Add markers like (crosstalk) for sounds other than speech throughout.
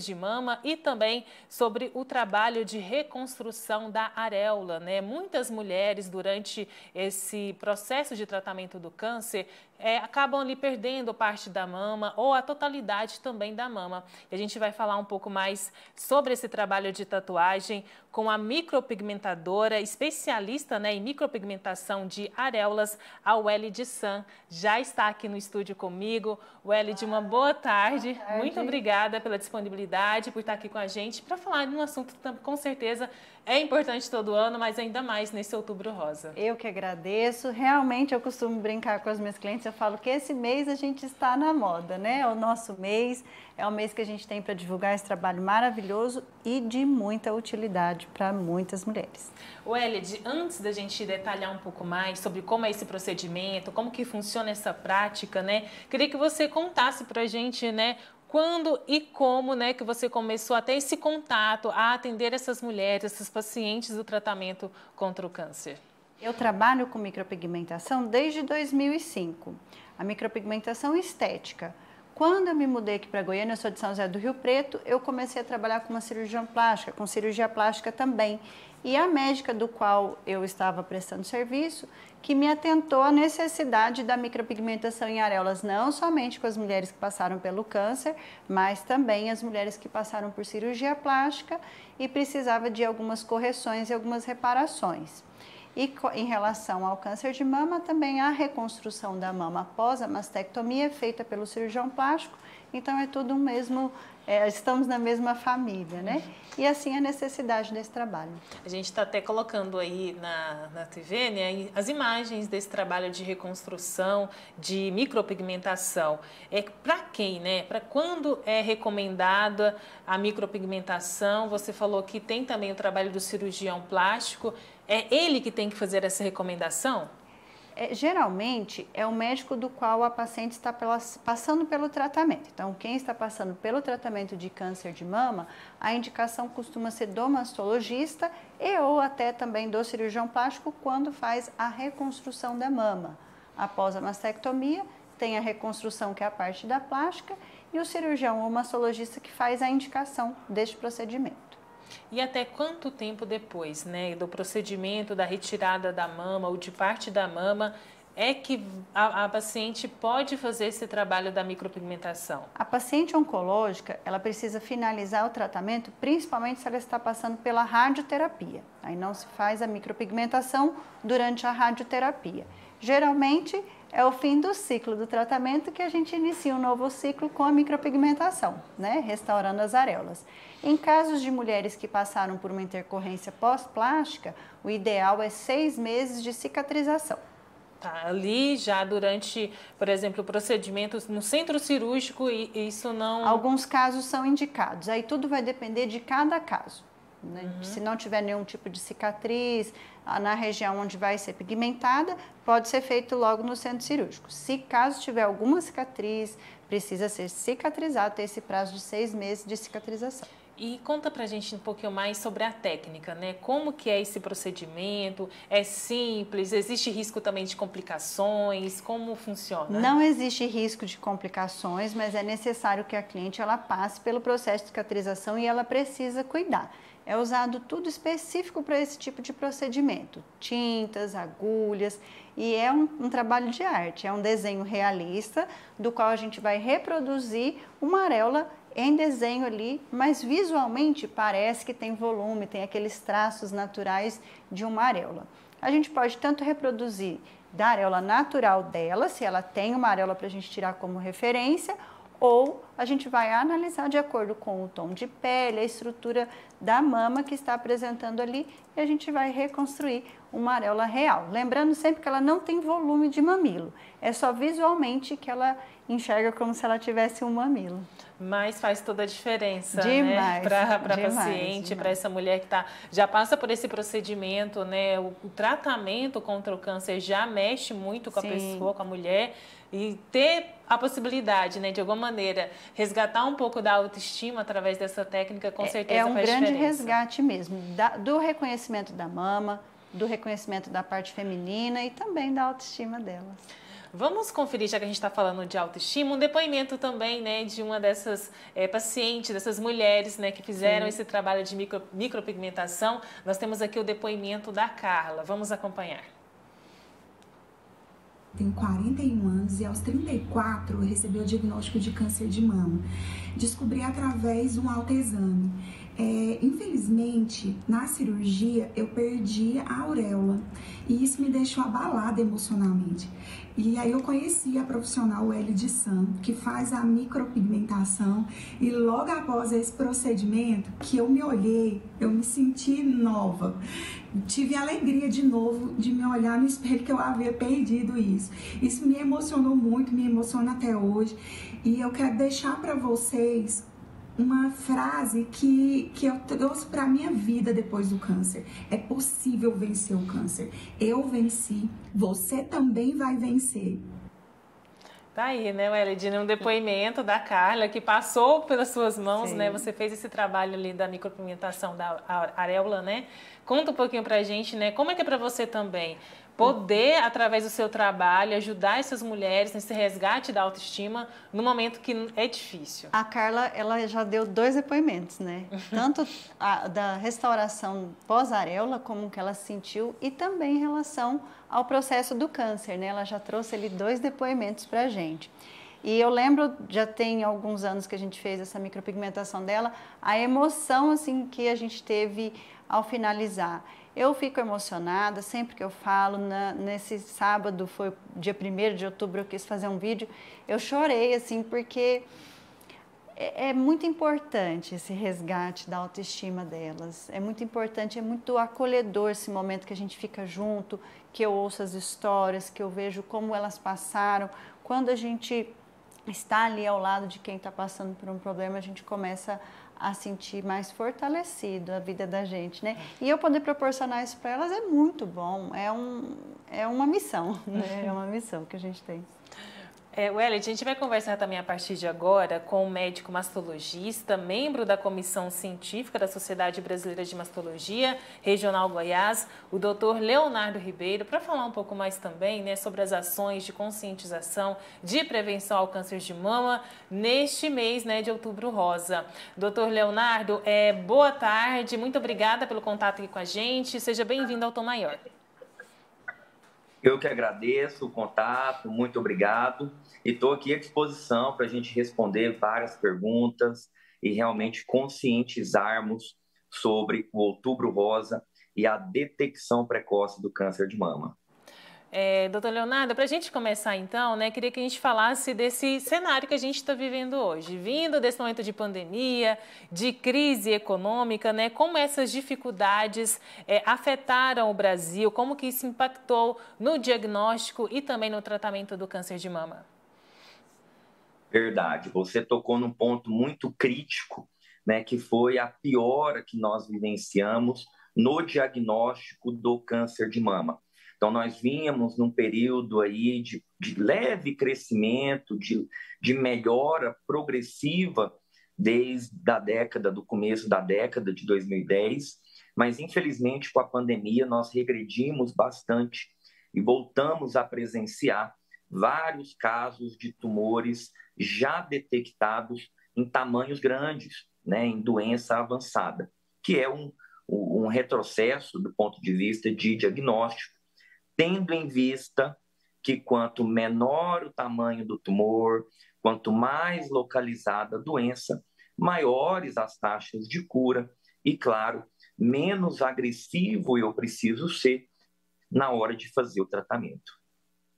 de mama e também sobre o trabalho de reconstrução da areola, né? Muitas mulheres durante esse processo de tratamento do câncer é, acabam ali perdendo parte da mama ou a totalidade também da mama. E a gente vai falar um pouco mais sobre esse trabalho de tatuagem com a micropigmentadora, especialista né, em micropigmentação de areolas, a Welly de San. Já está aqui no estúdio comigo. Welly, de uma boa tarde. boa tarde. Muito obrigada pela disponibilidade, por estar aqui com a gente para falar de um assunto que com certeza é importante todo ano, mas ainda mais nesse outubro rosa. Eu que agradeço. Realmente eu costumo brincar com as minhas clientes, eu falo que esse mês a gente está na moda, né? É o nosso mês, é o mês que a gente tem para divulgar esse trabalho maravilhoso e de muita utilidade para muitas mulheres. O Elid, antes da gente detalhar um pouco mais sobre como é esse procedimento, como que funciona essa prática, né? Queria que você contasse para a gente, né, quando e como né, que você começou a ter esse contato, a atender essas mulheres, esses pacientes do tratamento contra o câncer? Eu trabalho com micropigmentação desde 2005. A micropigmentação estética. Quando eu me mudei aqui para Goiânia, eu sou de São José do Rio Preto, eu comecei a trabalhar com uma cirurgia plástica, com cirurgia plástica também. E a médica do qual eu estava prestando serviço, que me atentou à necessidade da micropigmentação em areolas, não somente com as mulheres que passaram pelo câncer, mas também as mulheres que passaram por cirurgia plástica e precisava de algumas correções e algumas reparações. E em relação ao câncer de mama, também a reconstrução da mama após a mastectomia feita pelo cirurgião plástico. Então é tudo um mesmo é, estamos na mesma família, né? E assim a necessidade desse trabalho. A gente está até colocando aí na, na TV né, as imagens desse trabalho de reconstrução, de micropigmentação. É para quem, né? Para quando é recomendada a micropigmentação? Você falou que tem também o trabalho do cirurgião plástico. É ele que tem que fazer essa recomendação? É, geralmente é o médico do qual a paciente está passando pelo tratamento. Então, quem está passando pelo tratamento de câncer de mama, a indicação costuma ser do mastologista e ou até também do cirurgião plástico quando faz a reconstrução da mama. Após a mastectomia, tem a reconstrução que é a parte da plástica e o cirurgião ou mastologista que faz a indicação deste procedimento. E até quanto tempo depois, né, do procedimento da retirada da mama ou de parte da mama, é que a, a, paciente pode fazer esse trabalho da micropigmentação? A paciente oncológica, ela precisa finalizar o tratamento, principalmente se ela está passando pela radioterapia. Aí não se faz a micropigmentação durante a radioterapia. Geralmente é o fim do ciclo do tratamento que a gente inicia um novo ciclo com a micropigmentação, né, restaurando as areolas. Em casos de mulheres que passaram por uma intercorrência pós-plástica, o ideal é seis meses de cicatrização. Tá, ali já durante, por exemplo, procedimentos no centro cirúrgico, isso não. Alguns casos são indicados, aí tudo vai depender de cada caso. Né? Uhum. Se não tiver nenhum tipo de cicatriz na região onde vai ser pigmentada, pode ser feito logo no centro cirúrgico. Se caso tiver alguma cicatriz, precisa ser cicatrizado, ter esse prazo de seis meses de cicatrização. E conta pra gente um pouquinho mais sobre a técnica, né? Como que é esse procedimento? É simples? Existe risco também de complicações? Como funciona? Não existe risco de complicações, mas é necessário que a cliente ela passe pelo processo de cicatrização e ela precisa cuidar. É usado tudo específico para esse tipo de procedimento, tintas, agulhas, e é um, um, trabalho de arte, é um desenho realista do qual a gente vai reproduzir uma areola em desenho ali, mas visualmente parece que tem volume, tem aqueles traços naturais de uma areola. A gente pode tanto reproduzir da areola natural dela, se ela tem uma areola para a gente tirar como referência, ou a gente vai analisar de acordo com o tom de pele, a estrutura da mama que está apresentando ali e a gente vai reconstruir uma areola real. Lembrando sempre que ela não tem volume de mamilo, é só visualmente que ela enxerga como se ela tivesse um mamilo. Mas faz toda a diferença, né? demais, né? Para a paciente, para essa mulher que tá, já passa por esse procedimento, né? O, o tratamento contra o câncer já mexe muito com Sim. a pessoa, com a mulher. E ter a possibilidade, né, de alguma maneira, resgatar um pouco da autoestima através dessa técnica, com certeza é, é um grande diferença. resgate mesmo, da, do reconhecimento da mama, do reconhecimento da parte feminina e também da autoestima delas. Vamos conferir, já que a gente está falando de autoestima, um depoimento também, né, de uma dessas é, pacientes, dessas mulheres, né, que fizeram Sim. esse trabalho de micro, micropigmentação. Nós temos aqui o depoimento da Carla. Vamos acompanhar. Tenho 41 anos e aos 34 eu recebi o diagnóstico de câncer de mama. Descobri através de um autoexame. É, infelizmente, na cirurgia eu perdi a auréola e isso me deixou abalada emocionalmente. E aí eu conheci a profissional L de Sam, que faz a micropigmentação, e logo após esse procedimento, que eu me olhei, eu me senti nova. Tive a alegria de novo de me olhar no espelho que eu havia perdido isso. Isso me emocionou muito, me emociona até hoje. E eu quero deixar para vocês uma frase que, que eu trouxe para minha vida depois do câncer. É possível vencer o câncer. Eu venci, você também vai vencer. Tá aí, né, Weledine, um depoimento da Carla que passou pelas suas mãos, né? Sim. né? Você fez esse trabalho ali da micropigmentação da areola, né? Conta um pouquinho pra gente, né? Como é que é para você também poder, através do seu trabalho, ajudar essas mulheres nesse resgate da autoestima no momento que é difícil. A Carla, ela já deu dois depoimentos, né? (laughs) Tanto a, da restauração pós-areola, como que ela sentiu, e também em relação ao processo do câncer, né? Ela já trouxe ali dois depoimentos para a gente. E eu lembro, já tem alguns anos que a gente fez essa micropigmentação dela, a emoção assim que a gente teve ao finalizar. Eu fico emocionada sempre que eu falo. Na, nesse sábado, foi dia 1 de outubro, eu quis fazer um vídeo. Eu chorei, assim, porque é, é, muito importante esse resgate da autoestima delas. É muito importante, é muito acolhedor esse momento que a gente fica junto, que eu ouço as histórias, que eu vejo como elas passaram. Quando a gente está ali ao lado de quem está passando por um problema, a gente começa a a sentir mais fortalecido a vida da gente, né? E eu poder proporcionar isso para elas é muito bom, é, um, é uma missão, (laughs) né? É uma missão que a gente tem. É, Welly, a gente vai conversar também a partir de agora com o médico mastologista, membro da Comissão Científica da Sociedade Brasileira de Mastologia, Regional Goiás, o doutor Leonardo Ribeiro, para falar um pouco mais também né, sobre as ações de conscientização de prevenção ao câncer de mama neste mês né, de outubro rosa. Doutor Leonardo, é, boa tarde, muito obrigada pelo contato aqui com a gente, seja bem-vindo ao Tom Maior. Eu que agradeço o contato, muito obrigado. E estou aqui à disposição para a gente responder várias perguntas e realmente conscientizarmos sobre o Outubro Rosa e a detecção precoce do câncer de mama. É, doutor Leonardo, para a gente começar então, né, queria que a gente falasse desse cenário que a gente está vivendo hoje, vindo desse momento de pandemia, de crise econômica, né, como essas dificuldades é, afetaram o Brasil, como que isso impactou no diagnóstico e também no tratamento do câncer de mama? Verdade, você tocou num ponto muito crítico, né, que foi a piora que nós vivenciamos no diagnóstico do câncer de mama. Então, nós vínhamos num período aí de, de leve crescimento, de, de melhora progressiva desde a década, do começo da década de 2010, mas infelizmente com a pandemia nós regredimos bastante e voltamos a presenciar vários casos de tumores já detectados em tamanhos grandes, né, em doença avançada, que é um, um retrocesso do ponto de vista de diagnóstico tendo em vista que quanto menor o tamanho do tumor, quanto mais localizada a doença, maiores as taxas de cura e, claro, menos agressivo eu preciso ser na hora de fazer o tratamento.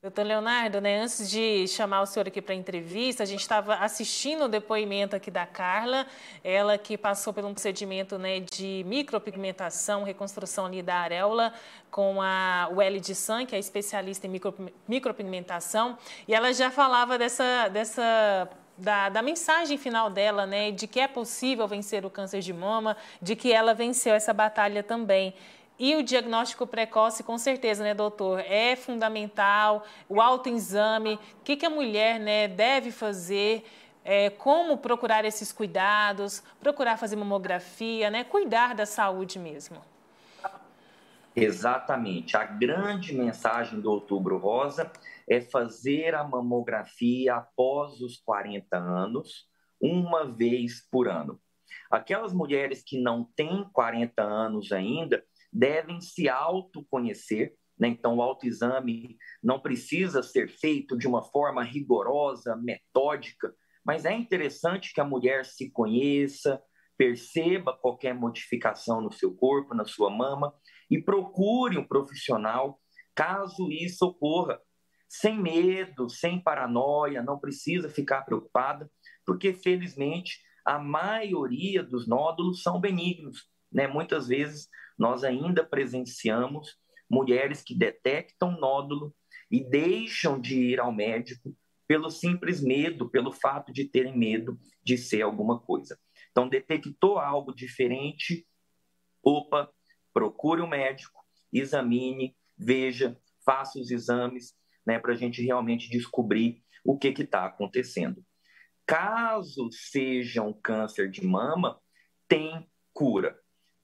Doutor Leonardo, né, antes de chamar o senhor aqui para a entrevista, a gente estava assistindo o depoimento aqui da Carla, ela que passou por um procedimento né, de micropigmentação, reconstrução ali da areola, com a Welly de San, que é especialista em micro, micropigmentação, e ela já falava dessa, dessa da, da, mensagem final dela, né, de que é possível vencer o câncer de mama, de que ela venceu essa batalha também. E o diagnóstico precoce, com certeza, né, doutor, é fundamental. O autoexame, o que, que a mulher né, deve fazer, é, como procurar esses cuidados, procurar fazer mamografia, né, cuidar da saúde mesmo. Exatamente. A grande mensagem do Outubro Rosa é fazer a mamografia após os 40 anos, uma vez por ano. Aquelas mulheres que não têm 40 anos ainda devem se autoconhecer, né? então o autoexame não precisa ser feito de uma forma rigorosa, metódica, mas é interessante que a mulher se conheça, perceba qualquer modificação no seu corpo, na sua mama, e procure um profissional caso isso ocorra. Sem medo, sem paranoia, não precisa ficar preocupada, porque felizmente a maioria dos nódulos são benignos. Né? Muitas vezes nós ainda presenciamos mulheres que detectam nódulo e deixam de ir ao médico pelo simples medo, pelo fato de terem medo de ser alguma coisa. Então, detectou algo diferente, opa, procure o um médico, examine, veja, faça os exames, né, para a gente realmente descobrir o que está acontecendo. Caso seja um câncer de mama, tem cura,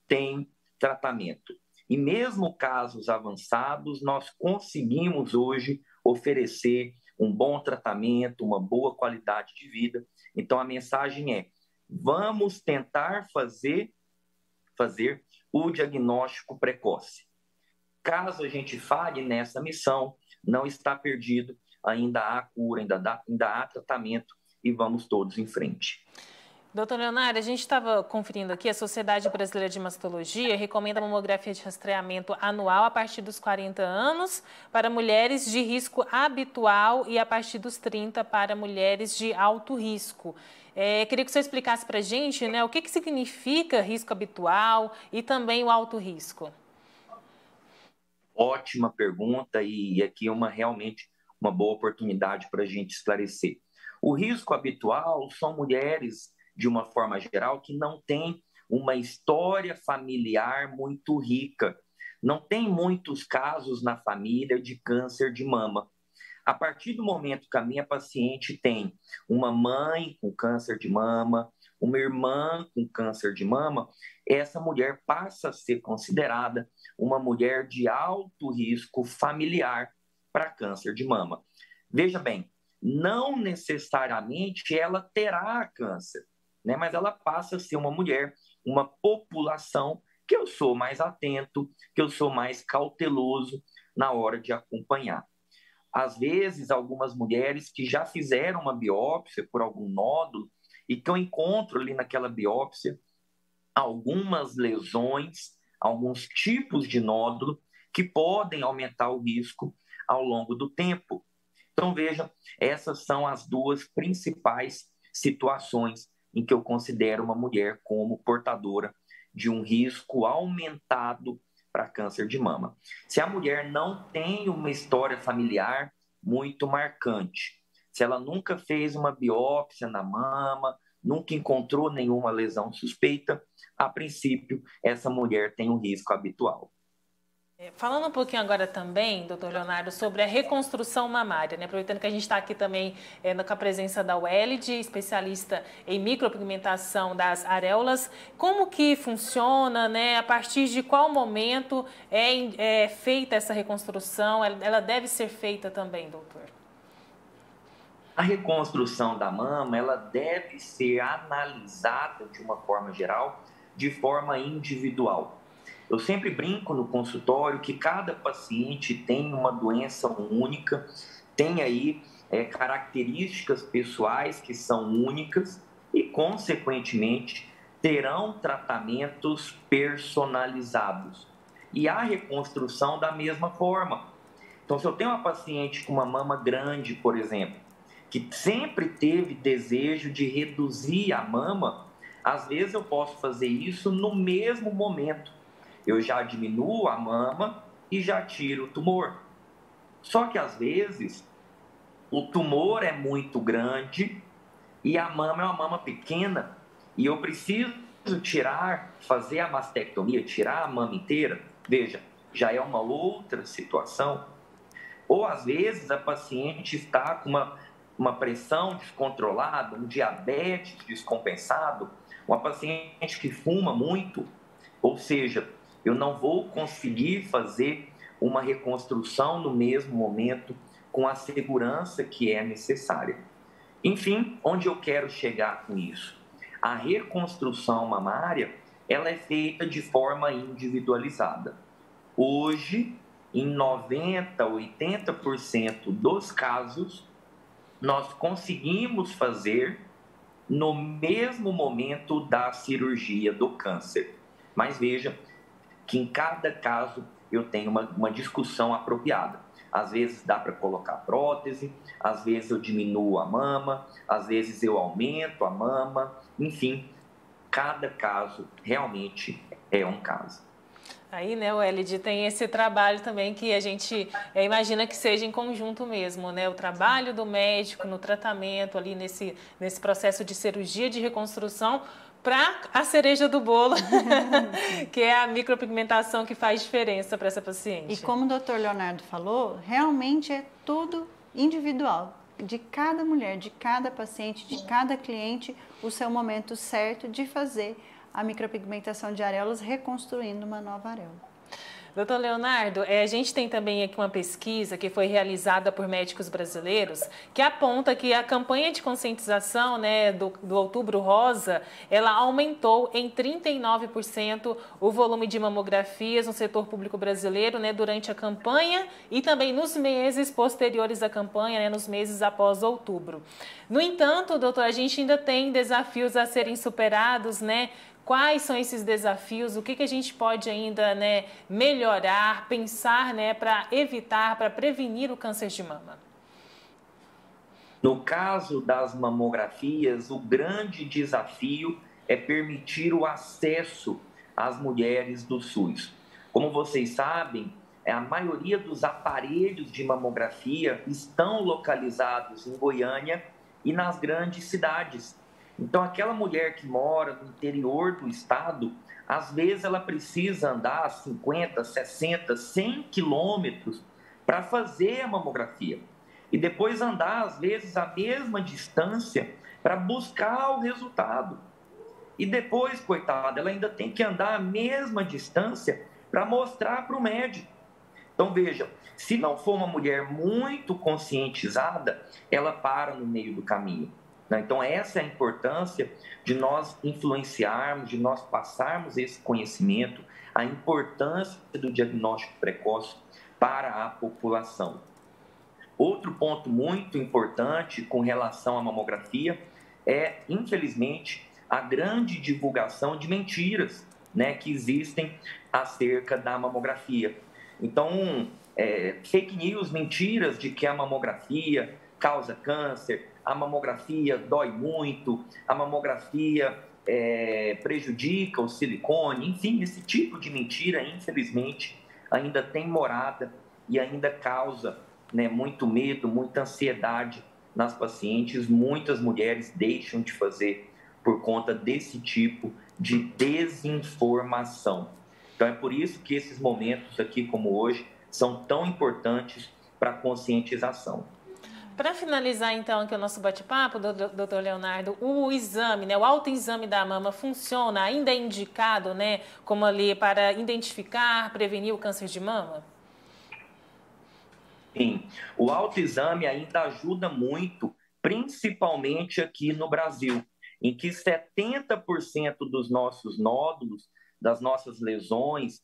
tem tratamento. E mesmo casos avançados, nós conseguimos hoje oferecer um bom tratamento, uma boa qualidade de vida. Então a mensagem é: vamos tentar fazer fazer o diagnóstico precoce. Caso a gente falhe nessa missão, não está perdido, ainda há cura, ainda, dá, ainda há tratamento e vamos todos em frente. Doutor Leonardo, a gente estava conferindo aqui, a Sociedade Brasileira de Mastologia recomenda a mamografia de rastreamento anual a partir dos 40 anos para mulheres de risco habitual e a partir dos 30 para mulheres de alto risco. É, queria que você explicasse para a gente né, o que, que significa risco habitual e também o alto risco. Ótima pergunta e aqui uma realmente uma boa oportunidade para a gente esclarecer. O risco habitual são mulheres de uma forma geral, que não tem uma história familiar muito rica. Não tem muitos casos na família de câncer de mama. A partir do momento que a minha paciente tem uma mãe com câncer de mama, uma irmã com câncer de mama, essa mulher passa a ser considerada uma mulher de alto risco familiar para câncer de mama. Veja bem, não necessariamente ela terá câncer né? mas ela passa a ser uma mulher, uma população que eu sou mais atento, que eu sou mais cauteloso na hora de acompanhar. Às vezes, algumas mulheres que já fizeram uma biópsia por algum nódulo e que eu encontro ali naquela biópsia algumas lesões, alguns tipos de nódulo que podem aumentar o risco ao longo do tempo. Então, veja, essas são as duas principais situações em que eu considero uma mulher como portadora de um risco aumentado para câncer de mama. Se a mulher não tem uma história familiar muito marcante, se ela nunca fez uma biópsia na mama, nunca encontrou nenhuma lesão suspeita, a princípio, essa mulher tem um risco habitual. É, falando um pouquinho agora também, doutor Leonardo, sobre a reconstrução mamária, né? aproveitando que a gente está aqui também é, com a presença da UELID, especialista em micropigmentação das areolas, como que funciona, né? a partir de qual momento é, é feita essa reconstrução, ela deve ser feita também, doutor? A reconstrução da mama, ela deve ser analisada de uma forma geral, de forma individual eu sempre brinco no consultório que cada paciente tem uma doença única, tem aí é, características pessoais que são únicas e, consequentemente, terão tratamentos personalizados. E a reconstrução da mesma forma. Então, se eu tenho uma paciente com uma mama grande, por exemplo, que sempre teve desejo de reduzir a mama, às vezes eu posso fazer isso no mesmo momento eu já diminuo a mama e já tiro o tumor. Só que às vezes o tumor é muito grande e a mama é uma mama pequena e eu preciso tirar, fazer a mastectomia, tirar a mama inteira. Veja, já é uma outra situação. Ou às vezes a paciente está com uma, uma pressão descontrolada, um diabetes descompensado, uma paciente que fuma muito, ou seja, eu não vou conseguir fazer uma reconstrução no mesmo momento com a segurança que é necessária. Enfim, onde eu quero chegar com isso? A reconstrução mamária, ela é feita de forma individualizada. Hoje, em 90, 80% dos casos, nós conseguimos fazer no mesmo momento da cirurgia do câncer. Mas veja que em cada caso eu tenho uma, uma discussão apropriada. Às vezes dá para colocar prótese, às vezes eu diminuo a mama, às vezes eu aumento a mama, enfim, cada caso realmente é um caso. Aí, né, o Elid, tem esse trabalho também que a gente é, imagina que seja em conjunto mesmo, né? O trabalho do médico no tratamento ali nesse, nesse processo de cirurgia de reconstrução para a cereja do bolo, (laughs) que é a micropigmentação que faz diferença para essa paciente. E como o doutor Leonardo falou, realmente é tudo individual. De cada mulher, de cada paciente, de cada cliente, o seu momento certo de fazer a micropigmentação de areolas, reconstruindo uma nova areola. Doutor Leonardo, é, a gente tem também aqui uma pesquisa que foi realizada por médicos brasileiros que aponta que a campanha de conscientização né, do, do Outubro Rosa, ela aumentou em 39% o volume de mamografias no setor público brasileiro né, durante a campanha e também nos meses posteriores à campanha, né, nos meses após outubro. No entanto, doutor, a gente ainda tem desafios a serem superados, né? Quais são esses desafios? O que, que a gente pode ainda né, melhorar, pensar né, para evitar, para prevenir o câncer de mama? No caso das mamografias, o grande desafio é permitir o acesso às mulheres do SUS. Como vocês sabem, a maioria dos aparelhos de mamografia estão localizados em Goiânia e nas grandes cidades. Então, aquela mulher que mora no interior do estado, às vezes ela precisa andar 50, 60, 100 quilômetros para fazer a mamografia. E depois andar, às vezes, a mesma distância para buscar o resultado. E depois, coitada, ela ainda tem que andar a mesma distância para mostrar para o médico. Então, veja, se não for uma mulher muito conscientizada, ela para no meio do caminho. Né? Então, essa é a importância de nós influenciarmos, de nós passarmos esse conhecimento, a importância do diagnóstico precoce para a população. Outro ponto muito importante com relação à mamografia é, infelizmente, a grande divulgação de mentiras né, que existem acerca da mamografia. Então, é, fake news, mentiras de que a mamografia causa câncer, a mamografia dói muito, a mamografia é, prejudica o silicone, enfim, esse tipo de mentira, infelizmente, ainda tem morada e ainda causa né, muito medo, muita ansiedade nas pacientes. Muitas mulheres deixam de fazer por conta desse tipo de desinformação. Então é por isso que esses momentos aqui, como hoje, são tão importantes para conscientização. Para finalizar, então, aqui o nosso bate-papo, doutor Leonardo, o exame, né, o autoexame da mama funciona, ainda é indicado, né, como ali para identificar, prevenir o câncer de mama? Sim, o autoexame ainda ajuda muito, principalmente aqui no Brasil, em que 70% dos nossos nódulos, das nossas lesões,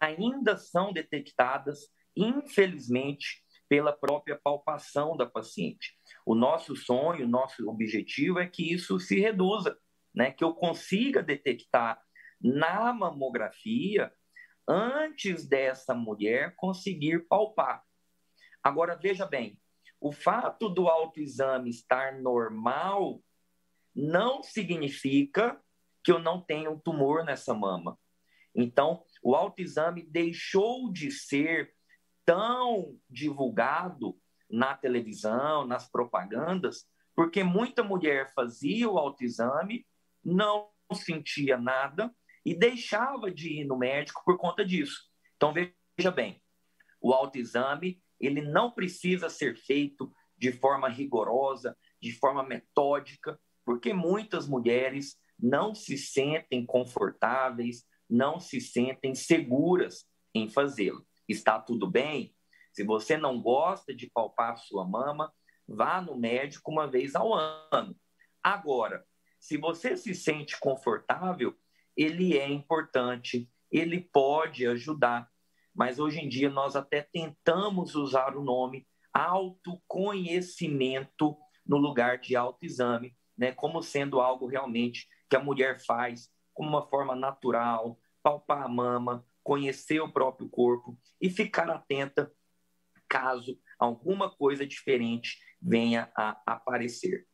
ainda são detectadas, infelizmente, pela própria palpação da paciente. O nosso sonho, o nosso objetivo é que isso se reduza, né? que eu consiga detectar na mamografia antes dessa mulher conseguir palpar. Agora, veja bem, o fato do autoexame estar normal não significa que eu não tenha um tumor nessa mama. Então, o autoexame deixou de ser tão divulgado na televisão, nas propagandas, porque muita mulher fazia o autoexame, não sentia nada e deixava de ir no médico por conta disso. Então veja bem, o autoexame ele não precisa ser feito de forma rigorosa, de forma metódica, porque muitas mulheres não se sentem confortáveis, não se sentem seguras em fazê-lo está tudo bem? Se você não gosta de palpar a sua mama, vá no médico uma vez ao ano. Agora, se você se sente confortável, ele é importante, ele pode ajudar. Mas hoje em dia nós até tentamos usar o nome autoconhecimento no lugar de autoexame, né, como sendo algo realmente que a mulher faz como uma forma natural, palpar a mama, conhecer o próprio corpo e ficar atenta caso alguma coisa diferente venha a aparecer.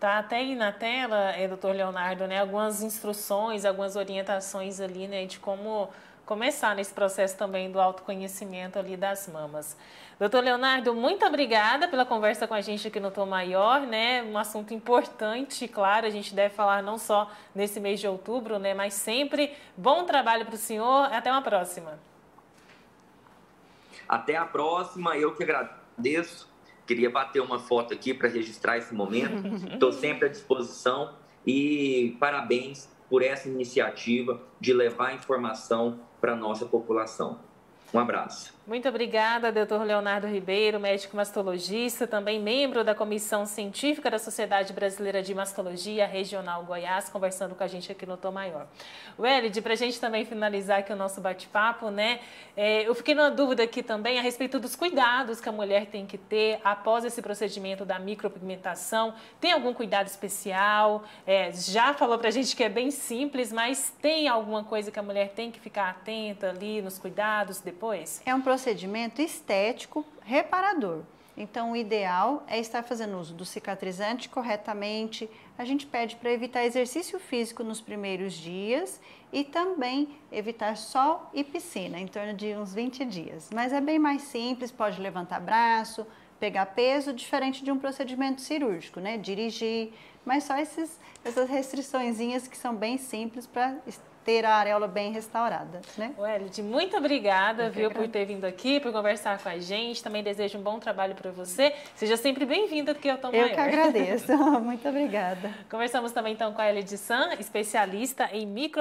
Tá até aí na tela, é, doutor Leonardo, né, algumas instruções, algumas orientações ali, né, de como começar nesse processo também do autoconhecimento ali das mamas. Doutor Leonardo, muito obrigada pela conversa com a gente aqui no Tom Maior, né? Um assunto importante, claro, a gente deve falar não só nesse mês de outubro, né? Mas sempre bom trabalho para o senhor. Até uma próxima. Até a próxima, eu que agradeço. Queria bater uma foto aqui para registrar esse momento. (laughs) Estou sempre à disposição e parabéns por essa iniciativa de levar informação para a nossa população. Um abraço. Muito obrigada, doutor Leonardo Ribeiro, médico mastologista, também membro da Comissão Científica da Sociedade Brasileira de Mastologia Regional Goiás, conversando com a gente aqui no Tom Maior. Welid, para a gente também finalizar aqui o nosso bate-papo, né? É, eu fiquei numa dúvida aqui também a respeito dos cuidados que a mulher tem que ter após esse procedimento da micropigmentação. Tem algum cuidado especial? É, já falou para a gente que é bem simples, mas tem alguma coisa que a mulher tem que ficar atenta ali nos cuidados depois? É um procedimento estético reparador. Então, o ideal é estar fazendo uso do cicatrizante corretamente. A gente pede para evitar exercício físico nos primeiros dias e também evitar sol e piscina, em torno de uns 20 dias. Mas é bem mais simples, pode levantar braço, pegar peso, diferente de um procedimento cirúrgico, né? Dirigir, mas só esses, essas restriçõezinhas que são bem simples para ter a areola bem restaurada, né? Welid, muito obrigada, viu, por ter vindo aqui, por conversar com a gente. Também desejo um bom trabalho para você. Seja sempre bem-vinda aqui ao Tom Eu que agradeço. (laughs) muito obrigada. Conversamos também então com a Elid San, especialista em micro